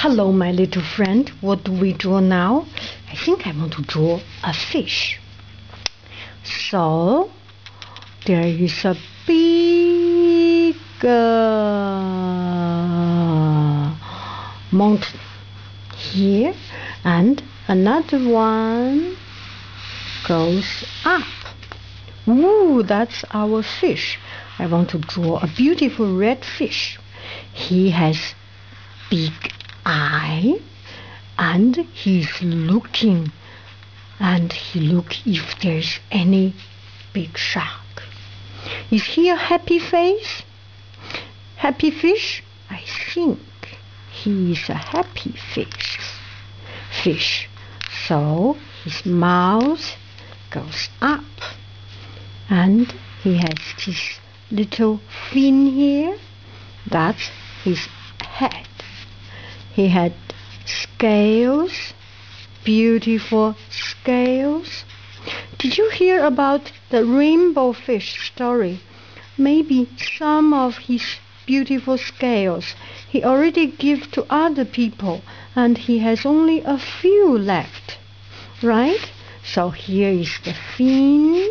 Hello, my little friend. What do we draw now? I think I want to draw a fish. So, there is a big uh, mountain here, and another one goes up. Ooh, that's our fish. I want to draw a beautiful red fish. He has big eye and he's looking and he look if there's any big shark. Is he a happy face? Happy fish? I think he is a happy fish. Fish. So his mouth goes up and he has this little fin here. That's his head. He had scales, beautiful scales. Did you hear about the rainbow fish story? Maybe some of his beautiful scales he already gave to other people and he has only a few left. Right? So here is the fin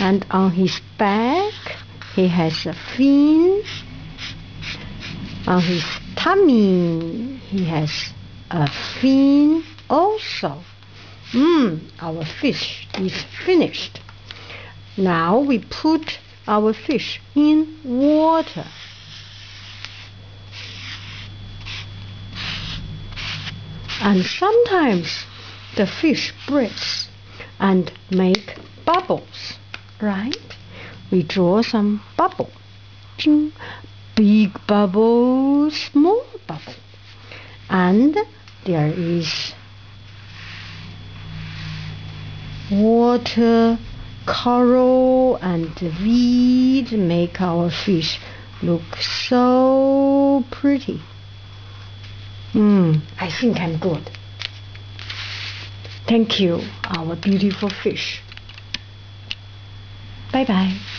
and on his back he has a fin on his tummy he has a fin also mmm our fish is finished now we put our fish in water and sometimes the fish breathes and make bubbles right? We draw some bubble. Big bubble, small. And there is water, coral, and weed make our fish look so pretty. Hmm, I think I'm good. Thank you, our beautiful fish. 拜拜。